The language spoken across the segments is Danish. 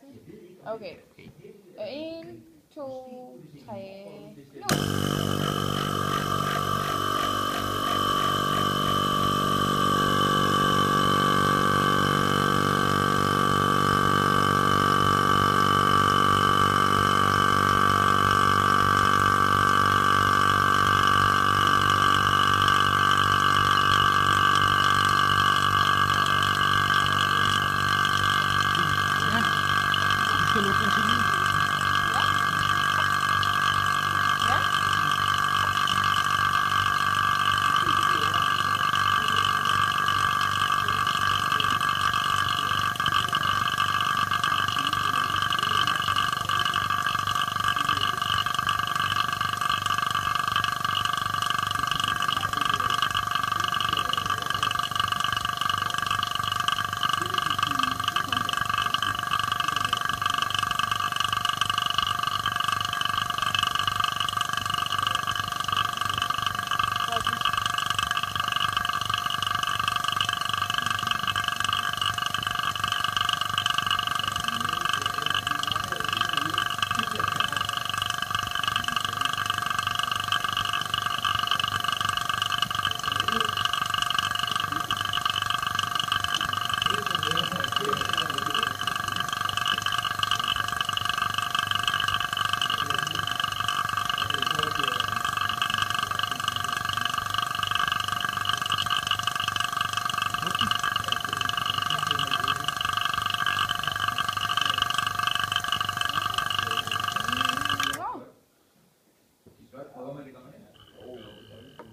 sige? Okay. Og en, to, tre, nu! pelo continente.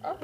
Okay.